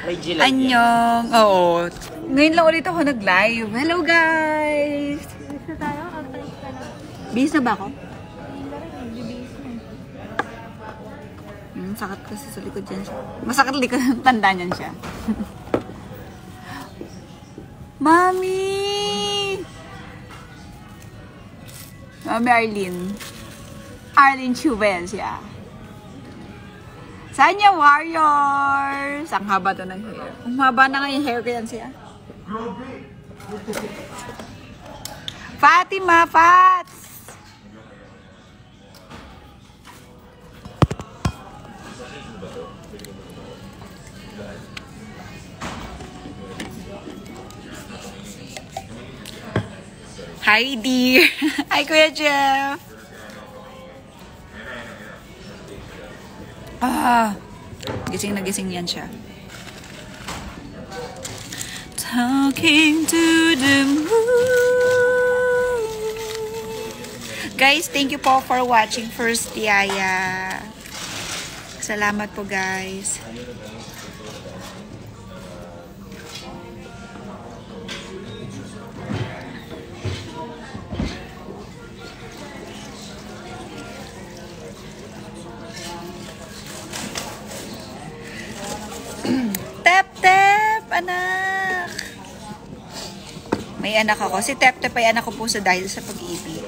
Lang yan. Anyong. Oo. Ngayon lang ulit ako nag-live. Hello, guys! Gusto tayo? Outbreak ka na. Na ba ako? Na na. Hmm, sakit kasi sa likod yan siya. Masakit likod tanda niyan siya. Mami! Mami Arlene. Arlene Chuvel siya. Saan niya, Warriors? Ang haba to ng hair. Ang haba na nga yung hair ko yan siya. Fatima, Fats! Hi, dear. Hi, Kuya Jeff. Ah, gising na gising yan siya. Talking to the moon. Guys, thank you po for watching First Yaya. Salamat po, guys. May anak ako. Si Tep, Tep ay anak ko po sa dahil sa pag-ibig.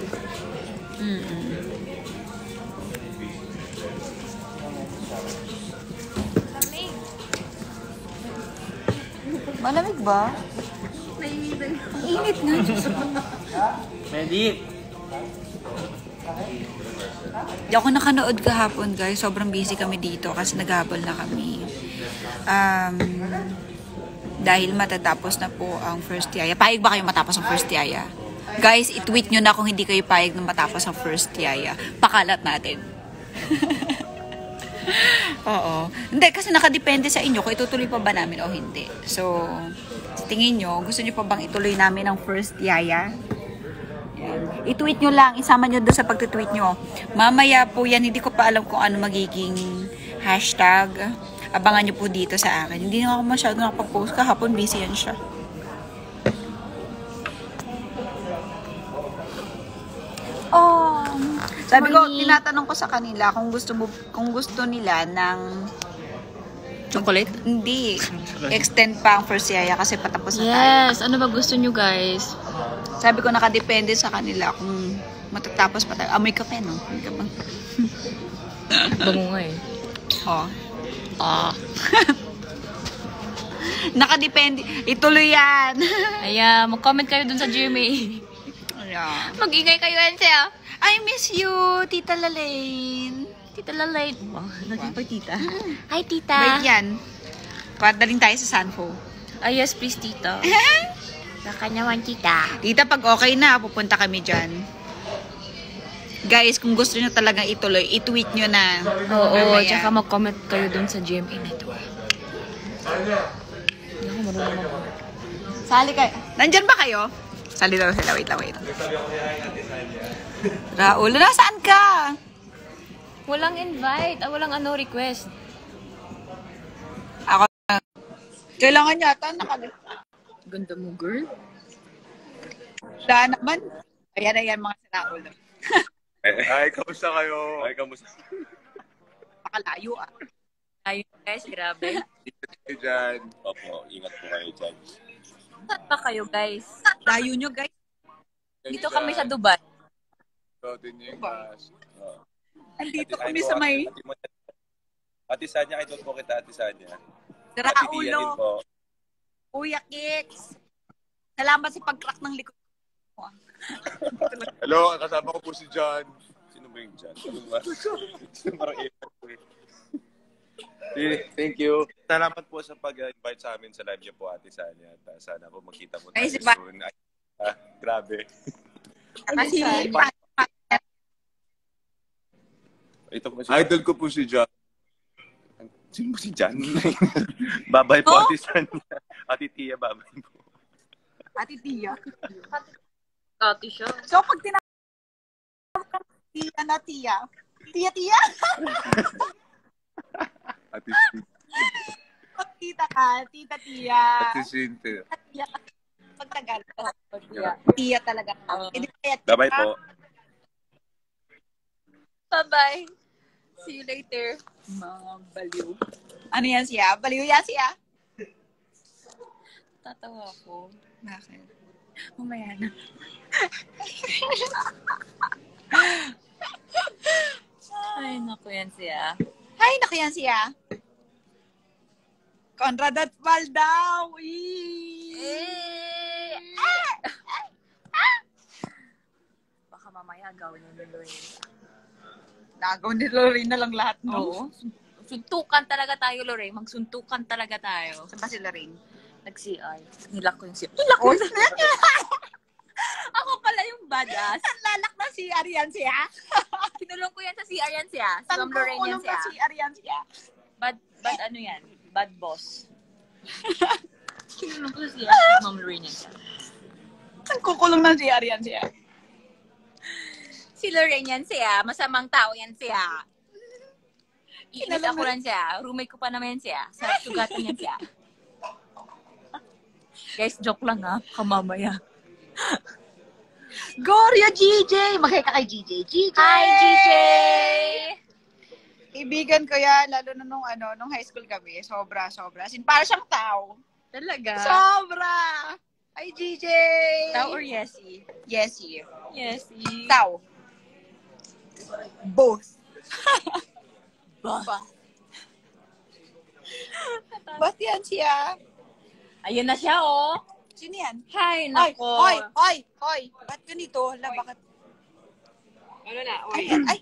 Mm-mm. Lamig. Malamig ba? Nahihintay. Ang init na. Medic. Di ako nakanood kahapon, guys. Sobrang busy kami dito kasi naghabol na kami. Um, dahil matatapos na po ang first yaya. Payag ba kayo matapos ang first yaya? Guys, i-tweet nyo na kung hindi kayo payag na matapos ang first yaya. Pakalat natin. Oo. Hindi, kasi nakadepende sa inyo kung itutuloy pa ba namin o hindi. So, tingin nyo, gusto nyo pa bang ituloy namin ang first yaya? Yan. I-tweet nyo lang, isama nyo doon sa pagtitweet nyo. Mamaya po yan, hindi ko pa alam kung ano magiging hashtag. Abangan nyo po dito sa akin. Hindi na ako masyado nakapag-post. Kahapon busy yan siya. Oh, sabi ko, tinatanong ko sa kanila kung gusto mo, kung gusto nila ng Chocolate? hindi extend pa ang first yaya kasi patapos na tayo. Yes! Ano ba gusto nyo guys? Sabi ko nakadepende sa kanila kung matatapos pa tayo. Amoy kape, no? Amoy kape. Bango nga eh. Oh. Ah. Nakadepende. Ituloy yan. Ayan, mag-comment kayo dun sa GMA. Ayan. Mag-ingay kayo yan siya. I miss you, Tita Lalaine. Tita Lalay. Wow, naging pa tita. Hi, tita. Bait yan. Padaling tayo sa Sanfo. Ah, yes, please, tita. Baka naman, tita. Tita, pag okay na, pupunta kami dyan. Guys, kung gusto nyo talagang ituloy, i-tweet nyo na. Oo, Mamaya. tsaka mag-comment kayo dun sa GMA Network. Ako marunong mag Sali kayo. Nandyan ba kayo? Sali daw sila. Wait lang, wait lang. Raul, nasaan ka? Walang invite. Ah, walang ano request. Ako Kailangan yata nakali. Ganda mo, girl. Wala naman. Ayan, ayan mga Raul. Ay, kamusta kayo? Ay, kamusta Pakalayo ah. Ayun, guys. Grabe. kayo dyan? Opo, ingat po kayo dyan. Saan pa kayo, guys? Layo nyo guys. Dito kami sa Dubai. So, din yung gas. Andito kami sa may Ate Sanya, idol po kita, Ate Sanya. Raulo. po. Kuya Kicks. Salamat sa pag-crack ng likod. Hello, kasama ko po si John. Sino ba yung John? Sino ba? Sino parang. Thank you. Salamat po sa pag-invite sa amin sa live niyo po, Ate Sanya. At uh, sana po magkita po tayo Ay, si soon. Ay, ah, grabe. Kasi Ito po si Idol ko po si John. Sino po si John? babay po, Oh? Ate Sanya. Ate Tia, babay po. Ate Tia. Kati siya. So, pag tinawag ka Tia na Tia. Tia, Tia. Ate Tia. Pag tita, Tita Tia. At si Cynthia. Tia. Pagtagal. Tia talaga. Hindi kaya Bye-bye po. Bye-bye. See you later. Mga baliw. Ano yan siya? Baliw yan siya? Tatawa ko. Bakit? Mamaya na. Ay, naku yan siya. Hay, naku yan siya. Conrad at Val daw. Eee. Eh! Baka mamaya gawin yung Lorraine. Nagaw ni Lorraine na lang lahat, no? Oo. Suntukan talaga tayo, Lorraine. Magsuntukan talaga tayo. Saan ba si Lorraine? Nag-CR. Nilak ko yung CR. Nilak ko yung Ako pala yung badass. Lalak na si Arian siya. Kinulong ko yan sa CR yan siya. Si Ma'am Lorraine yan siya. si Arian siya. Bad, bad ano yan? Bad boss. Kinulong ko sa CR si Ma'am Lorraine yan siya. Saan kukulong ng si Arian siya? Si Lorraine yan siya. Masamang tao yan siya. Iinit ako lang siya. Roommate ko pa naman yan siya. Sa sugatan yan siya. Guys, joke lang ha. Kamamaya. Gloria GJ! Maghay ka kay GJ. GJ! Hi, GJ! Ibigan ko yan, lalo na nung, ano, nung high school kami. Sobra, sobra. Sin para siyang tao. Talaga? Sobra! Ay, GJ! Tao or Yesi? Yesy. Yesi. Tao. Both. Both. Ba't yan siya? Ayun na siya, oh. Sino yan? Hi, nako. hoy, hoy, hoy. Ba't ganito? Hala, bakit? Ano na? Ay, ay.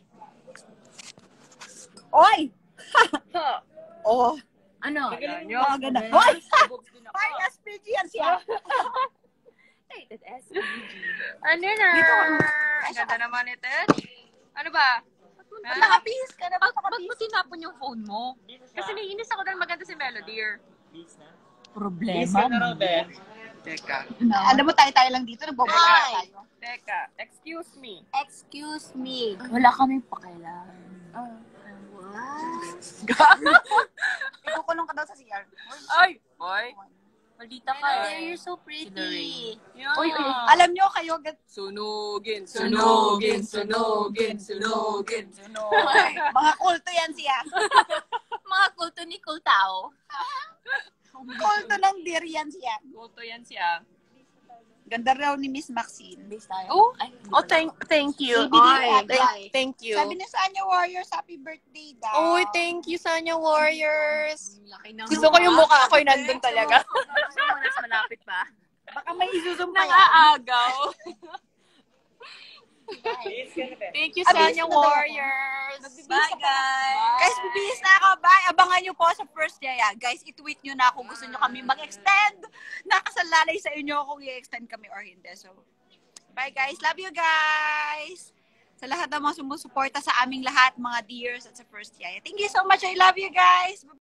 Oy! oh. Ano? Mga ganda. Hoy! Hoy, SPG yan siya. Rated SPG. Ano na? Dito. Ang ganda naman ito. Ano ba? Ba't nakapihis ka na? Ba't Ba't mo nakapihis? tinapon yung phone mo? Kasi naiinis ako dahil maganda si Melody. Problema mo. Teka. Alam mo, tayo-tayo lang dito. Nagbobala tayo. Teka, excuse me. Excuse me. Wala kaming pakialam. Ikukulong ka daw sa CR. Ay! Boy! Maldita ka. Melody, You're so pretty. Uy, uy, alam nyo kayo, gan- Sunugin, sunugin, sunugin, sunugin. mga kulto yan siya. Mga kulto ni Kultao. Kulto ng deer yan siya. Goto yan siya. Ganda raw ni Miss Maxine. Oh, Ay, oh thank, thank you. CBD Ay, thank, thank you. Sabi ni Sanya Warriors, happy birthday daw. Uy, thank you, Sanya Warriors. Laki ng Gusto ko yung mukha ko, yung nandun talaga. Mas malapit pa. Baka may isusum pa yan. Nang-aagaw. Thank you, ako. Warriors. Bye, guys. Guys, bibihis na ako. Bye. Abangan nyo po sa first yaya. Guys, i-tweet nyo na kung gusto nyo kami mag-extend. Nakasalalay sa inyo kung i-extend kami or hindi. So, bye guys. Love you guys. Sa lahat ng mga sumusuporta sa aming lahat, mga dears at sa first yaya. Thank you so much. I love you guys. Bye.